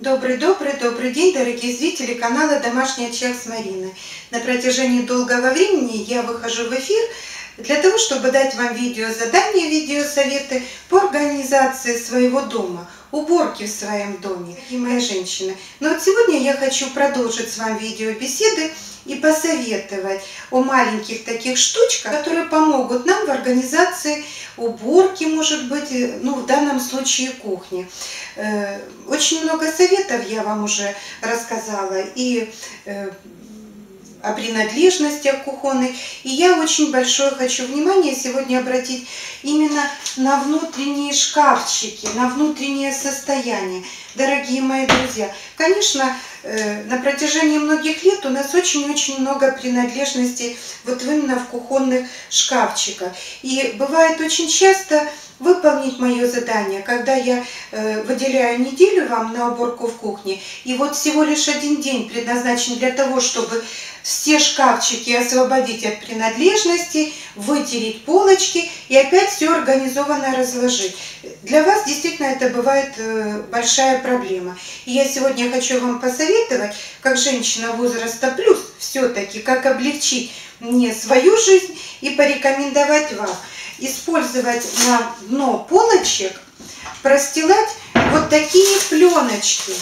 Добрый-добрый-добрый день, дорогие зрители канала «Домашний очаг с Мариной». На протяжении долгого времени я выхожу в эфир для того, чтобы дать вам видео задания, видеосоветы по организации своего дома, уборки в своем доме и моя женщина. Но вот сегодня я хочу продолжить с вами видеобеседы и посоветовать о маленьких таких штучках, которые помогут нам в организации уборки, может быть, ну в данном случае кухни. Э, очень много советов я вам уже рассказала и э, о принадлежностях кухонных. И я очень большое хочу внимание сегодня обратить именно на внутренние шкафчики, на внутреннее состояние. Дорогие мои друзья, конечно, э, на протяжении многих лет у нас очень-очень много принадлежностей вот именно в кухонных шкафчиках. И бывает очень часто выполнить мое задание, когда я э, выделяю неделю вам на уборку в кухне, и вот всего лишь один день предназначен для того, чтобы все шкафчики освободить от принадлежностей, вытереть полочки и опять все организованно разложить. Для вас действительно это бывает э, большая проблема. И я сегодня хочу вам посоветовать, как женщина возраста плюс, все-таки, как облегчить мне свою жизнь и порекомендовать вам использовать на дно полочек, простилать вот такие пленочки.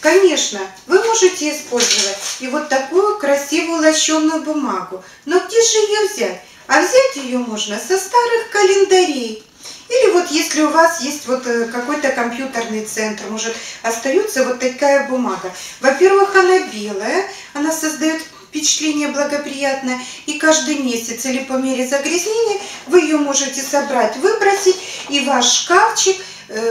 Конечно, вы можете использовать и вот такую красивую лощеную бумагу. Но где же ее взять? А взять ее можно со старых календарей. Или вот если у вас есть вот э, какой-то компьютерный центр, может остается вот такая бумага. Во-первых, она белая, она создает впечатление благоприятное, и каждый месяц или по мере загрязнения вы ее можете собрать, выбросить, и ваш шкафчик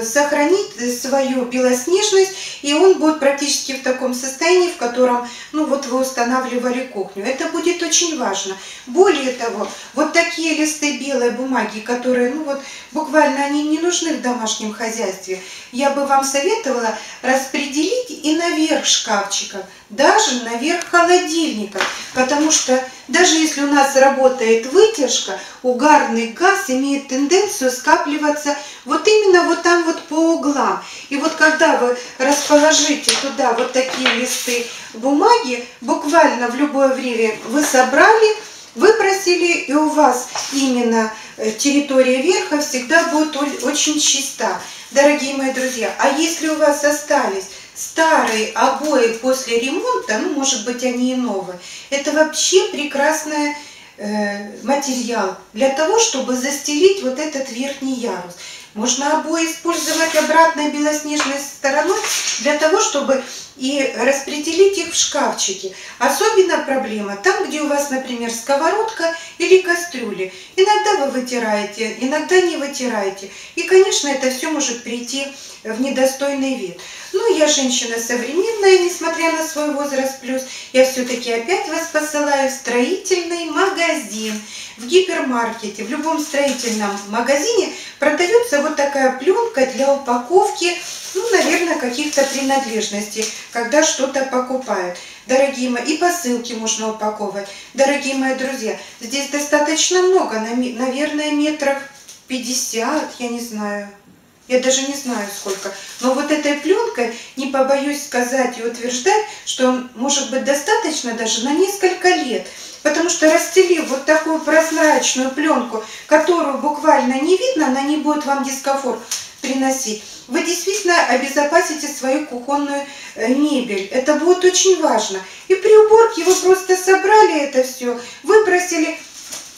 сохранит свою белоснежность, и он будет практически в таком состоянии, в котором, ну вот вы устанавливали кухню. Это будет очень важно. Более того, вот такие листы белой бумаги, которые, ну вот, буквально они не нужны в домашнем хозяйстве, я бы вам советовала распределить и наверх шкафчиков, даже наверх холодильника, потому что даже если у нас работает вытяжка, угарный газ имеет тенденцию скапливаться вот именно вот там вот по углам. И вот когда вы расположите туда вот такие листы бумаги, буквально в любое время вы собрали, выбросили, и у вас именно э, территория верха всегда будет очень чиста. Дорогие мои друзья, а если у вас остались старые обои после ремонта, ну, может быть, они и новые, это вообще прекрасный э, материал для того, чтобы застелить вот этот верхний ярус. Можно обои использовать обратной белоснежной стороной для того, чтобы и распределить их в шкафчики. Особенно проблема там, где у вас, например, сковородка или кастрюли. Иногда вы вытираете, иногда не вытираете. И, конечно, это все может прийти в недостойный вид. Ну, я женщина современная, несмотря на свой возраст плюс, я все-таки опять вас посылаю в строительный магазин, в гипермаркете, в любом строительном магазине продается вот такая пленка для упаковки ну, наверное, каких-то принадлежностей, когда что-то покупают. Дорогие мои, и посылки можно упаковывать. Дорогие мои друзья, здесь достаточно много, наверное, метров 50, я не знаю. Я даже не знаю сколько. Но вот этой пленкой, не побоюсь сказать и утверждать, что может быть достаточно даже на несколько лет. Потому что расстелив вот такую прозрачную пленку, которую буквально не видно, она не будет вам дискомфорт приносить вы действительно обезопасите свою кухонную э, мебель. Это будет очень важно. И при уборке вы просто собрали это все, выбросили,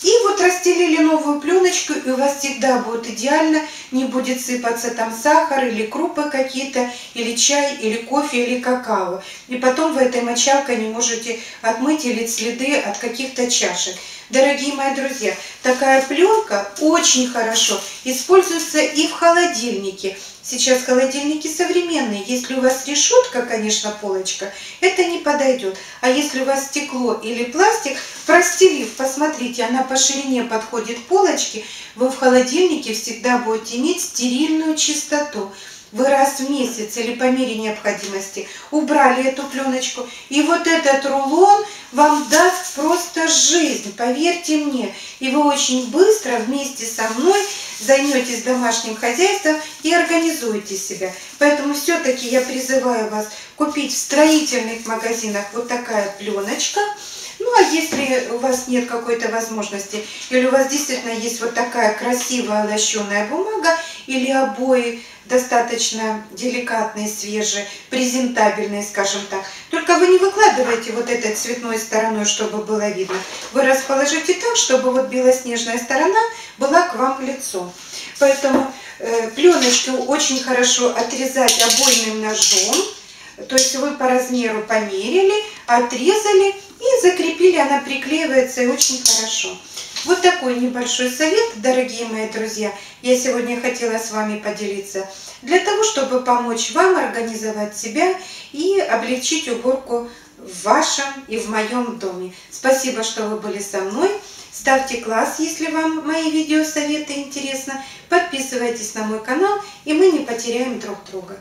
и вот расстелили новую пленочку, и у вас всегда будет идеально, не будет сыпаться там сахар или крупы какие-то, или чай, или кофе, или какао. И потом вы этой мочалкой не можете отмыть или следы от каких-то чашек. Дорогие мои друзья, такая пленка очень хорошо используется и в холодильнике. Сейчас холодильники современные. Если у вас решетка, конечно, полочка, это не подойдет. А если у вас стекло или пластик, простелив, посмотрите, она по ширине подходит полочки, вы в холодильнике всегда будете иметь стерильную чистоту. вы раз в месяц или по мере необходимости убрали эту пленочку, и вот этот рулон вам даст просто жизнь, поверьте мне. И вы очень быстро вместе со мной займетесь домашним хозяйством и организуете себя. Поэтому все-таки я призываю вас купить в строительных магазинах вот такая пленочка. Ну, а если у вас нет какой-то возможности, или у вас действительно есть вот такая красивая лощеная бумага, или обои достаточно деликатные, свежие, презентабельные, скажем так. Только вы не выкладываете вот этой цветной стороной, чтобы было видно. Вы расположите так, чтобы вот белоснежная сторона была к вам лицом. Поэтому э, пленочку очень хорошо отрезать обойным ножом. То есть вы по размеру померили, отрезали и закрепили, она приклеивается и очень хорошо. Вот такой небольшой совет, дорогие мои друзья, я сегодня хотела с вами поделиться, для того, чтобы помочь вам организовать себя и облегчить уборку в вашем и в моем доме. Спасибо, что вы были со мной. Ставьте класс, если вам мои видео советы интересны. Подписывайтесь на мой канал, и мы не потеряем друг друга.